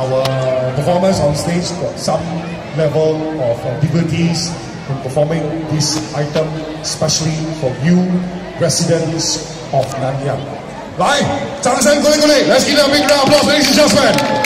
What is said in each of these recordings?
our performance on stage got some level of uh, difficulties in performing this item, especially for you residents of Nanyang. 来，掌声鼓励鼓励！Let's give them a big round of applause, ladies and gentlemen.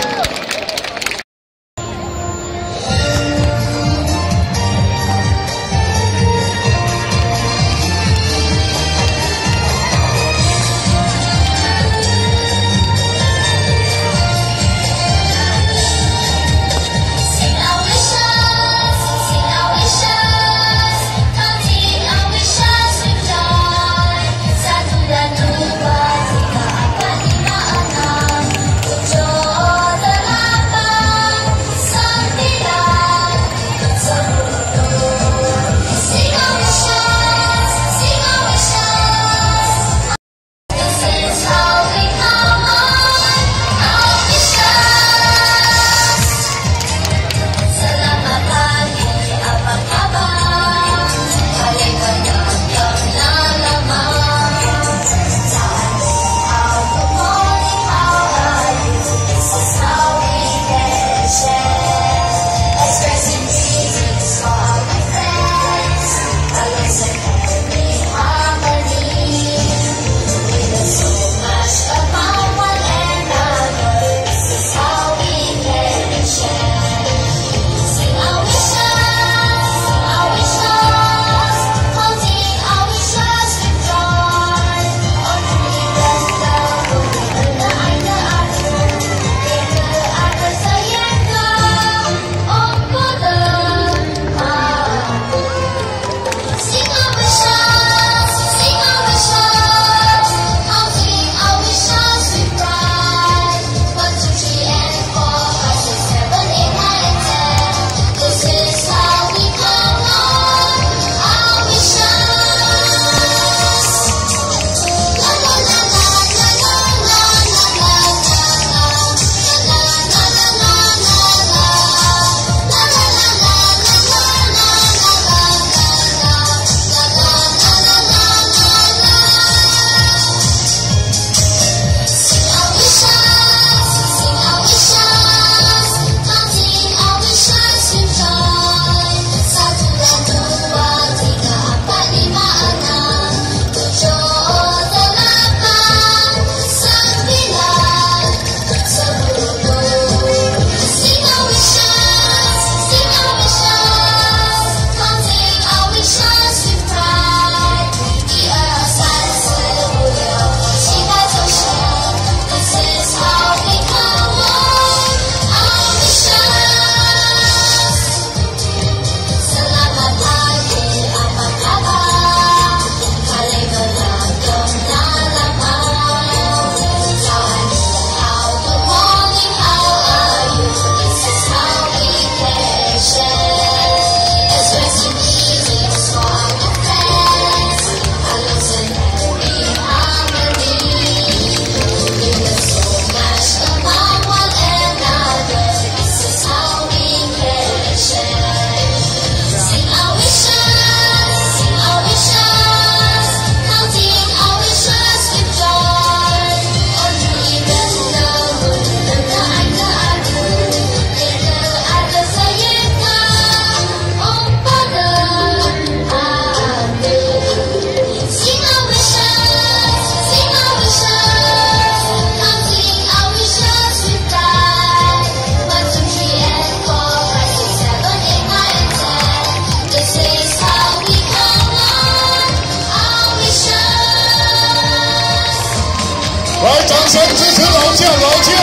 庆，隆庆。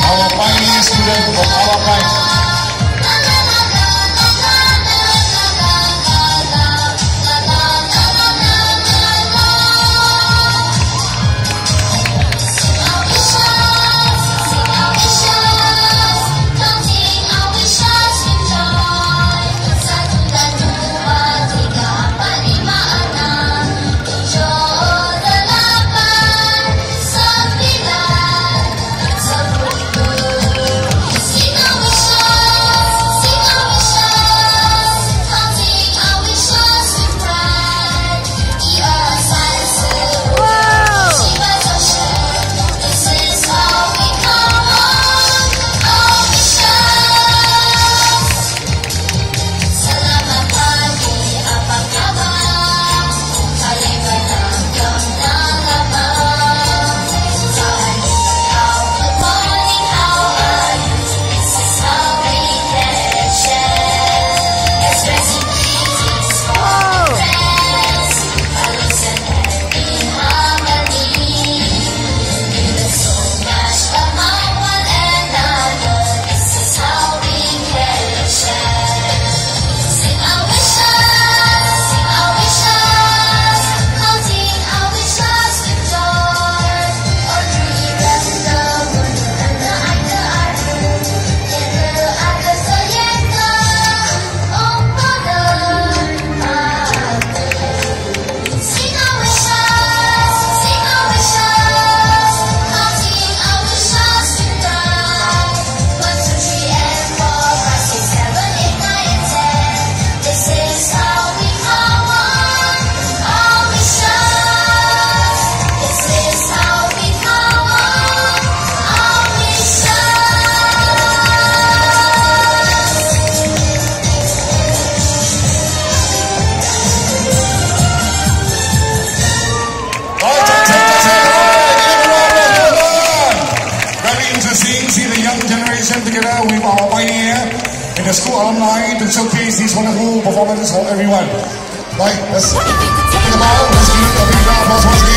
好，欢迎新人，好，欢迎。To showcase these wonderful performances for everyone. Right, let's take them. Let's give a big round of applause once again.